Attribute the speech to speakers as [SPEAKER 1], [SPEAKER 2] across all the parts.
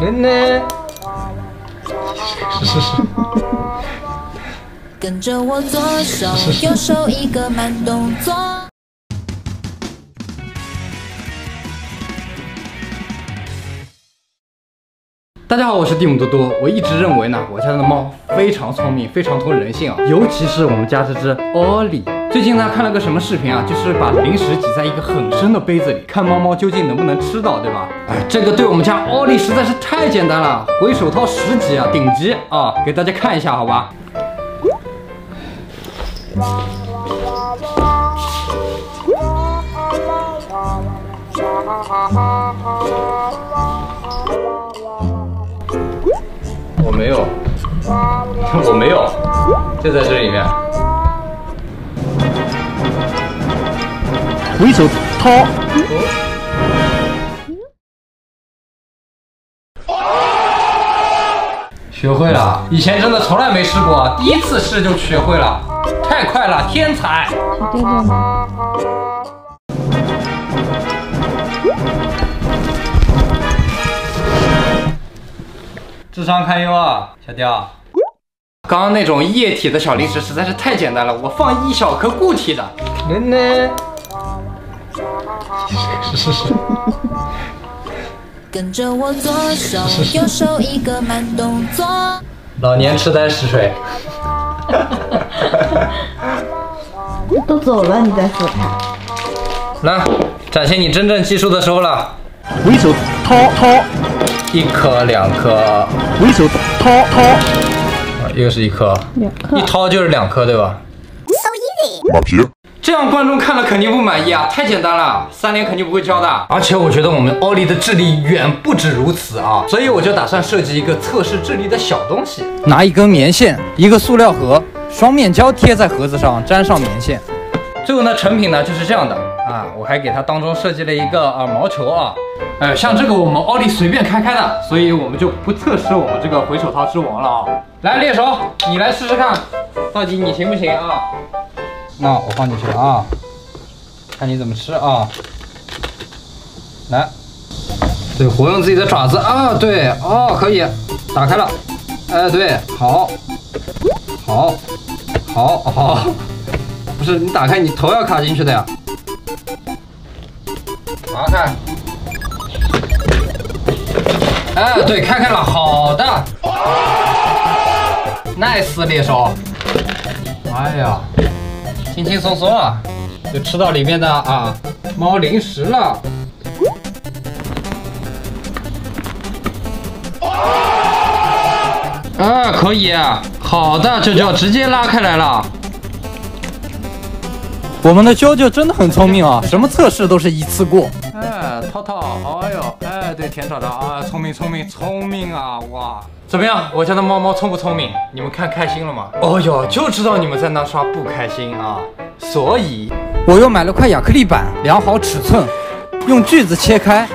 [SPEAKER 1] 奶奶。是是是。
[SPEAKER 2] 跟着我左手右手一个慢动作。
[SPEAKER 1] 大家好，我是蒂姆多多。我一直认为呢，我家的猫非常聪明，非常通人性啊，尤其是我们家这只奥利。最近呢，看了个什么视频啊，就是把零食挤在一个很深的杯子里，看猫猫究竟能不能吃到，对吧？哎，这个对我们家奥利实在是太简单了，鬼手掏十级啊，顶级啊，给大家看一下，好吧？我没有，我没有，就在这里面。
[SPEAKER 3] 回手掏，
[SPEAKER 1] 学会了，以前真的从来没试过，第一次试就学会了，太快了，天才！
[SPEAKER 4] 对对吗？
[SPEAKER 1] 智商堪忧啊，小雕。刚刚那种液体的小零食实在是太简单了，我放一小颗固体的。奶奶。是是是。
[SPEAKER 2] 跟着我左手右手一个慢动作。
[SPEAKER 1] 老年痴呆试水。
[SPEAKER 4] 都走了，你再说他。
[SPEAKER 1] 来，展现你真正技术的时候了。
[SPEAKER 3] 回手掏掏。
[SPEAKER 1] 一颗两颗，
[SPEAKER 3] 回手掏掏，
[SPEAKER 1] 啊，又是一颗，
[SPEAKER 4] 两颗，
[SPEAKER 1] 一掏就是两颗，对吧
[SPEAKER 2] ？So easy。
[SPEAKER 3] 马皮，
[SPEAKER 1] 这样观众看了肯定不满意啊，太简单了，三连肯定不会交的。而且我觉得我们奥利的智力远不止如此啊，所以我就打算设计一个测试智力的小东西，拿一根棉线，一个塑料盒，双面胶贴在盒子上，粘上棉线，最后呢，成品呢就是这样的啊，我还给它当中设计了一个啊毛球啊。呃，像这个我们奥利随便开开的，所以我们就不测试我们这个回手掏之王了啊！来，猎手，你来试试看，到底你行不行啊？那我放进去了啊，看你怎么吃啊！来，对，活用自己的爪子啊，对，哦，可以，打开了，哎，对，好，好，好，好，不是你打开，你头要卡进去的呀，打开。哎，对，开开了，好的，nice 猎手，哎呀，轻轻松松啊，就吃到里面的啊猫零食了，啊，可以，好的，这就直接拉开来了。我们的娇娇真的很聪明啊，什么测试都是一次过。涛涛，哎呦，哎，对，甜枣的啊，聪明，聪明，聪明啊，哇，怎么样？我家的猫猫聪不聪明？你们看开心了吗？哦呦，就知道你们在那刷不开心啊，所以我又买了块亚克力板，量好尺寸，用锯子切开，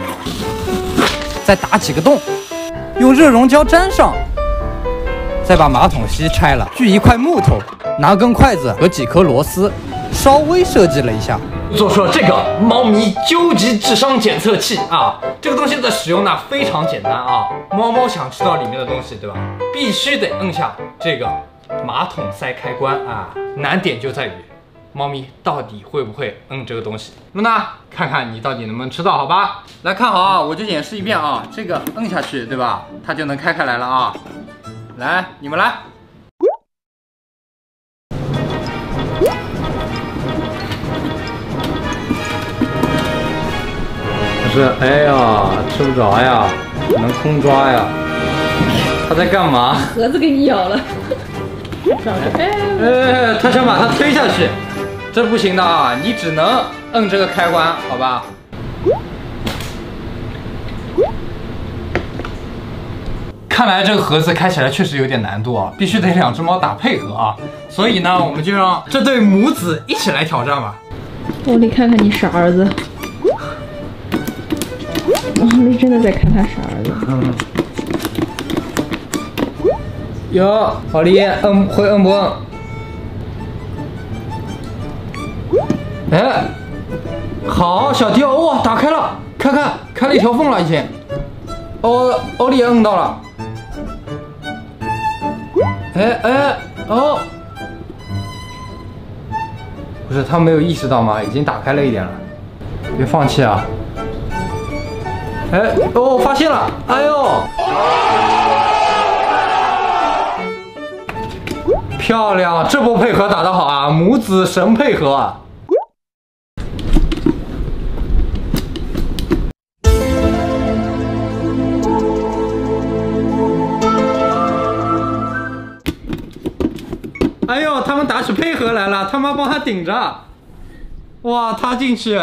[SPEAKER 1] 再打几个洞，用热熔胶粘上，再把马桶吸拆了，锯一块木头，拿根筷子和几颗螺丝。稍微设计了一下，做出了这个猫咪究极智商检测器啊！这个东西的使用呢非常简单啊，猫猫想吃到里面的东西，对吧？必须得摁下这个马桶塞开关啊！难点就在于猫咪到底会不会摁这个东西。露娜，看看你到底能不能吃到，好吧？来看好啊，我就演示一遍啊，这个摁下去，对吧？它就能开开来了啊！来，你们来。是，哎呀，吃不着呀，只能空抓呀。他在干嘛？
[SPEAKER 4] 盒子给你咬了。
[SPEAKER 1] 哎，他想把它推下去，这不行的啊！你只能摁这个开关，好吧？看来这个盒子开起来确实有点难度啊，必须得两只猫打配合啊。所以呢，我们就让这对母子一起来挑战吧。
[SPEAKER 4] 我得看看你傻儿子。我们真的在看他傻儿子。嗯。
[SPEAKER 1] 有，好厉害，摁会摁不摁？哎，好，小迪哇，打开了，看看，开了一条缝了已经。哦，奥利摁到了。哎哎哦，不是他没有意识到吗？已经打开了一点了，别放弃啊！哎哦，发现了！哎呦，漂亮！这波配合打得好啊，母子神配合！哎呦，他们打起配合来了，他妈帮他顶着，哇，他进去。